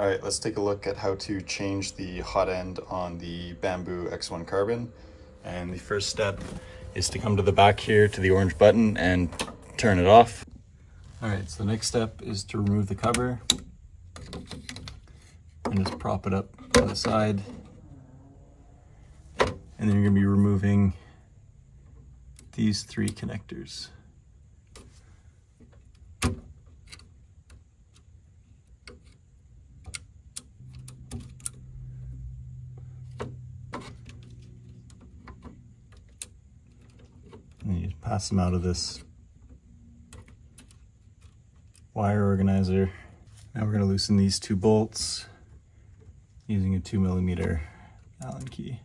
All right, let's take a look at how to change the hot end on the Bambu X1 Carbon. And the first step is to come to the back here to the orange button and turn it off. All right, so the next step is to remove the cover and just prop it up to the side. And then you're gonna be removing these three connectors. Pass them out of this wire organizer. Now we're going to loosen these two bolts using a two millimeter Allen key.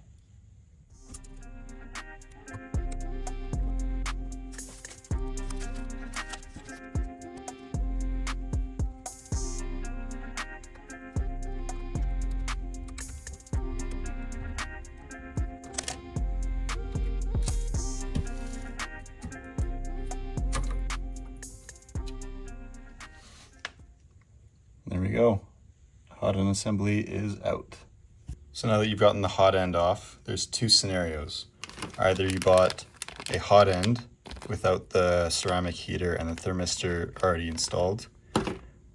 Go. Hot end assembly is out. So now that you've gotten the hot end off, there's two scenarios. Either you bought a hot end without the ceramic heater and the thermistor already installed,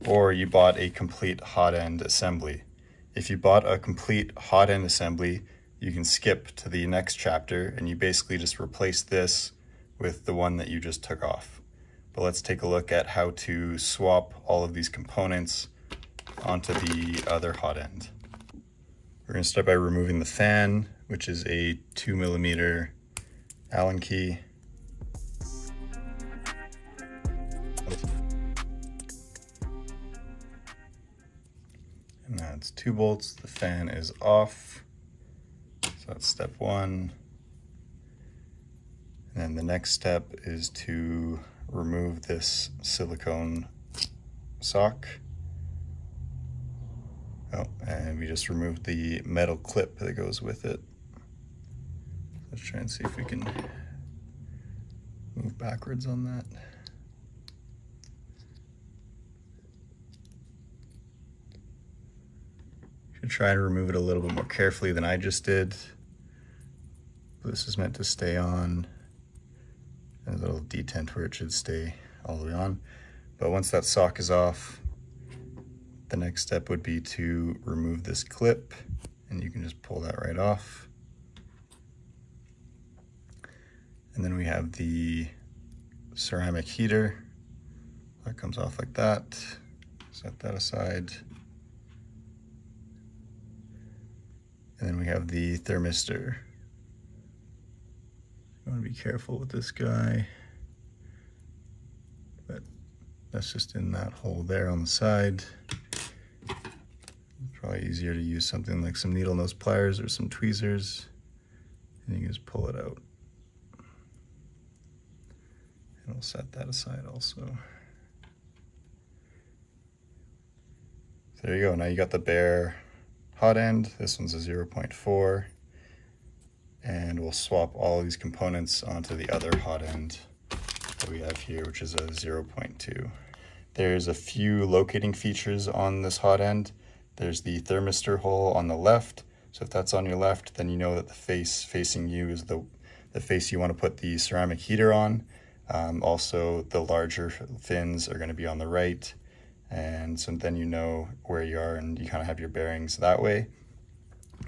or you bought a complete hot end assembly. If you bought a complete hot end assembly, you can skip to the next chapter and you basically just replace this with the one that you just took off. But let's take a look at how to swap all of these components onto the other hot end. We're to start by removing the fan, which is a two millimeter Allen key. And that's two bolts. The fan is off. So that's step one. And then the next step is to remove this silicone sock. Oh, and we just removed the metal clip that goes with it. Let's try and see if we can move backwards on that. Should try to remove it a little bit more carefully than I just did. This is meant to stay on. a little detent where it should stay all the way on. But once that sock is off, the next step would be to remove this clip and you can just pull that right off. And then we have the ceramic heater that comes off like that. Set that aside. And then we have the thermistor. You want to be careful with this guy. But that's just in that hole there on the side. Probably easier to use something like some needle nose pliers or some tweezers. And you can just pull it out. And we'll set that aside also. There you go. Now you got the bare hot end. This one's a 0.4. And we'll swap all these components onto the other hot end that we have here, which is a 0.2. There's a few locating features on this hot end. There's the thermistor hole on the left. So if that's on your left, then you know that the face facing you is the, the face you want to put the ceramic heater on. Um, also, the larger fins are going to be on the right. And so then you know where you are and you kind of have your bearings that way.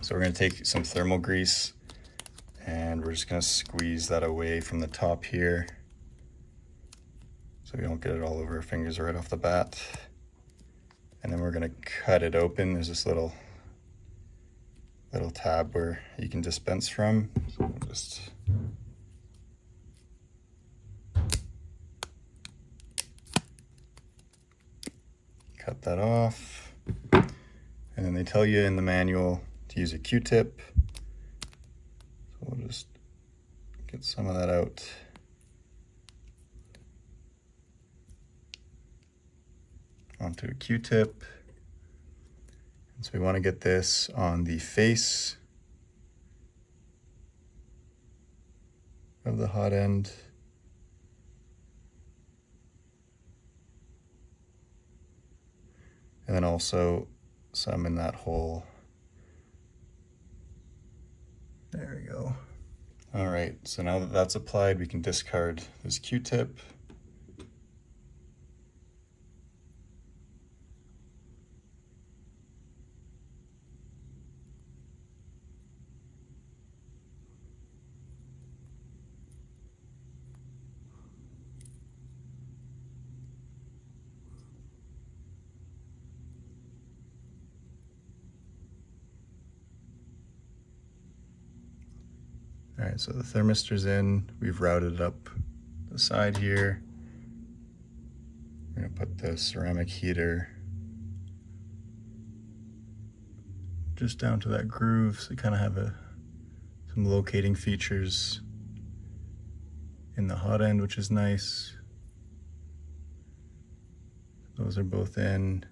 So we're going to take some thermal grease and we're just going to squeeze that away from the top here so we don't get it all over our fingers right off the bat and then we're gonna cut it open. There's this little little tab where you can dispense from. So we'll just cut that off. And then they tell you in the manual to use a Q-tip. So we'll just get some of that out. Onto a Q-tip. So we want to get this on the face of the hot end. And then also some in that hole. There we go. All right, so now that that's applied, we can discard this Q-tip. All right, so the thermistor's in. We've routed up the side here. We're gonna put the ceramic heater just down to that groove so kind of have a, some locating features in the hot end, which is nice. Those are both in.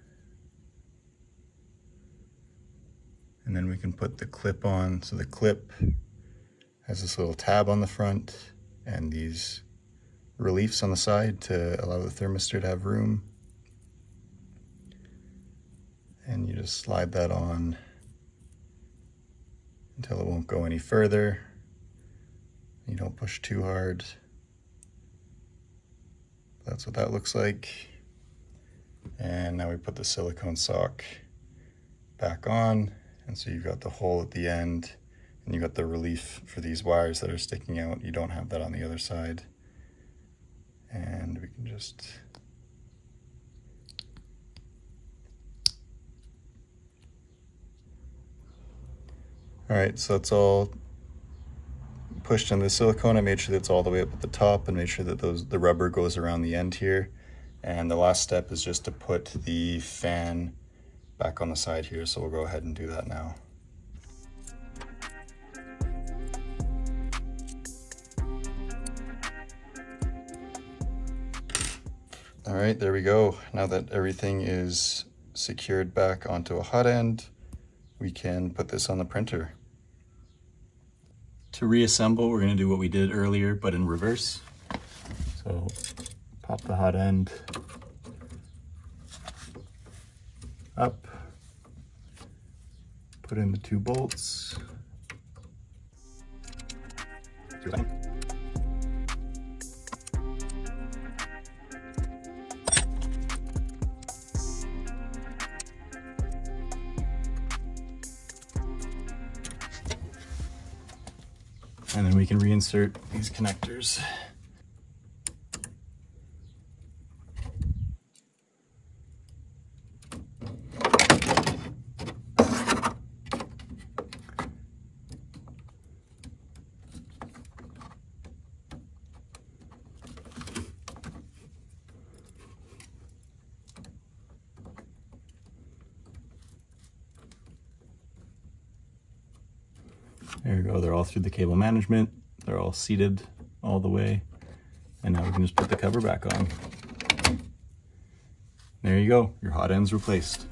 And then we can put the clip on. So the clip has this little tab on the front and these reliefs on the side to allow the thermistor to have room. And you just slide that on until it won't go any further. You don't push too hard. That's what that looks like. And now we put the silicone sock back on. And so you've got the hole at the end and you got the relief for these wires that are sticking out. You don't have that on the other side. And we can just All right, so it's all pushed in the silicone. I made sure that it's all the way up at the top and made sure that those the rubber goes around the end here. And the last step is just to put the fan back on the side here. So we'll go ahead and do that now. All right, there we go. Now that everything is secured back onto a hot end, we can put this on the printer. To reassemble, we're gonna do what we did earlier, but in reverse. So pop the hot end up, put in the two bolts. And then we can reinsert these connectors. There you go, they're all through the cable management. They're all seated all the way. And now we can just put the cover back on. There you go, your hot end's replaced.